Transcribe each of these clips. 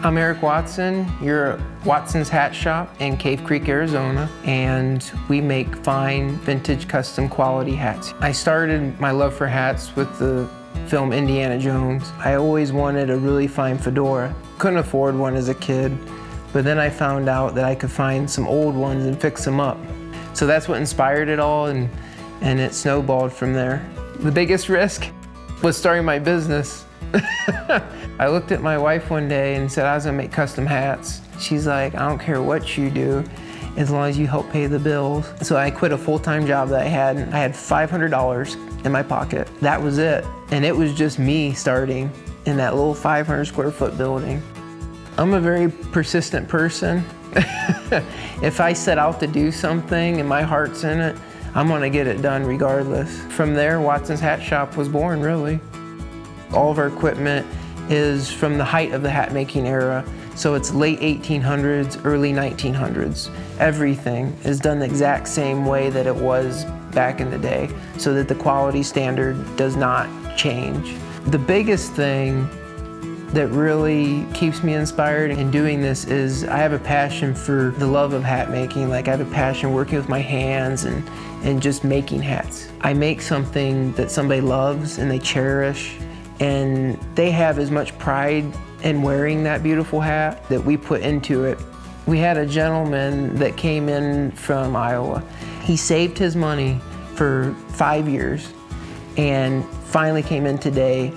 I'm Eric Watson. You're at Watson's Hat Shop in Cave Creek, Arizona, and we make fine vintage custom quality hats. I started my love for hats with the film Indiana Jones. I always wanted a really fine fedora. Couldn't afford one as a kid, but then I found out that I could find some old ones and fix them up. So that's what inspired it all, and, and it snowballed from there. The biggest risk was starting my business. I looked at my wife one day and said I was gonna make custom hats. She's like, I don't care what you do, as long as you help pay the bills. So I quit a full-time job that I had. I had $500 in my pocket. That was it. And it was just me starting in that little 500 square foot building. I'm a very persistent person. if I set out to do something and my heart's in it, I'm gonna get it done regardless. From there, Watson's Hat Shop was born, really. All of our equipment is from the height of the hat making era. So it's late 1800s, early 1900s. Everything is done the exact same way that it was back in the day so that the quality standard does not change. The biggest thing that really keeps me inspired in doing this is I have a passion for the love of hat making. Like I have a passion working with my hands and, and just making hats. I make something that somebody loves and they cherish and they have as much pride in wearing that beautiful hat that we put into it. We had a gentleman that came in from Iowa. He saved his money for five years and finally came in today,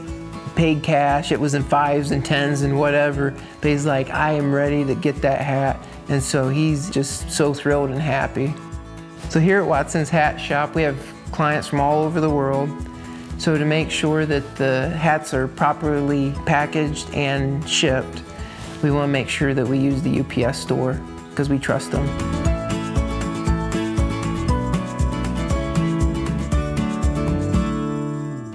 paid cash. It was in fives and tens and whatever. But he's like, I am ready to get that hat. And so he's just so thrilled and happy. So here at Watson's Hat Shop, we have clients from all over the world. So to make sure that the hats are properly packaged and shipped, we want to make sure that we use the UPS store because we trust them.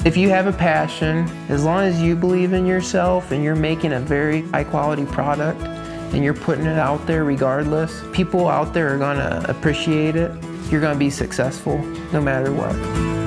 If you have a passion, as long as you believe in yourself and you're making a very high quality product and you're putting it out there regardless, people out there are gonna appreciate it. You're gonna be successful no matter what.